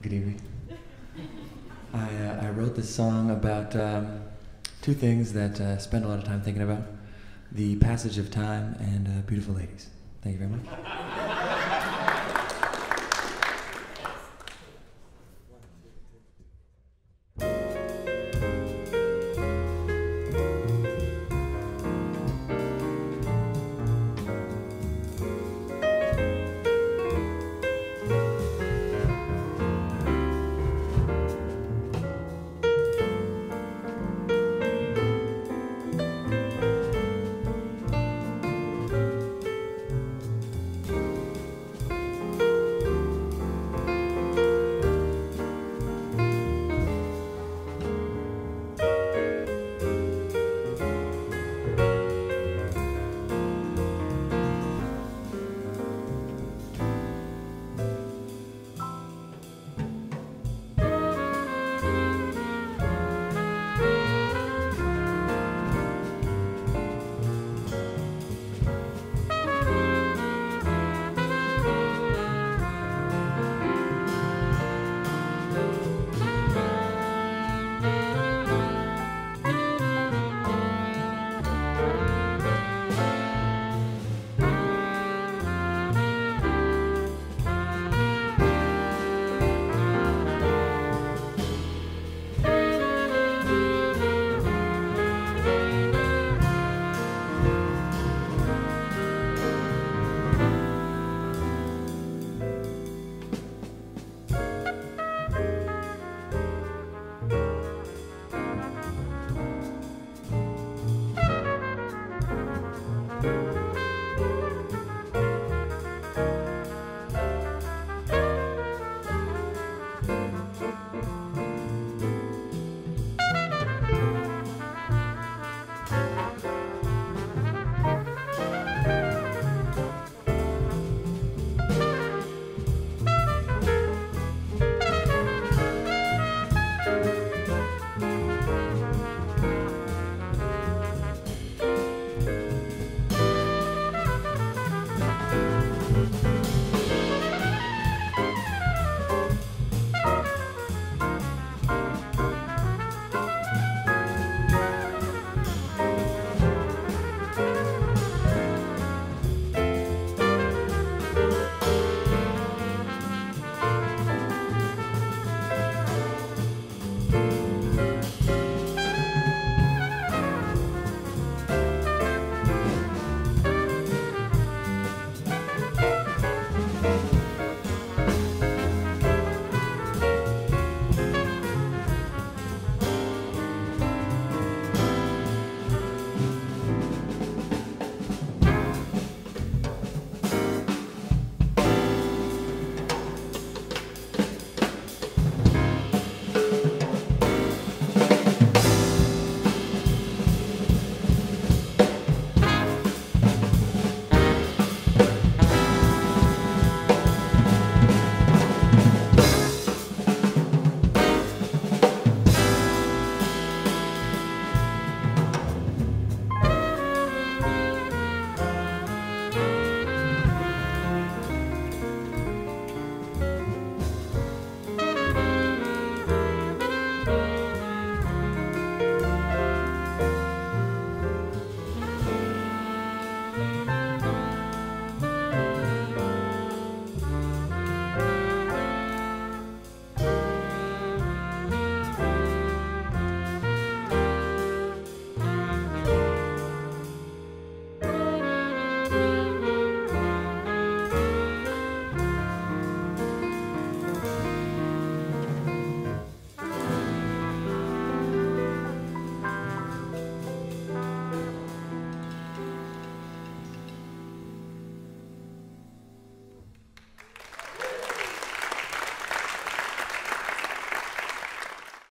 Good evening. I, uh, I wrote this song about um, two things that uh, spend a lot of time thinking about the passage of time and uh, beautiful ladies. Thank you very much.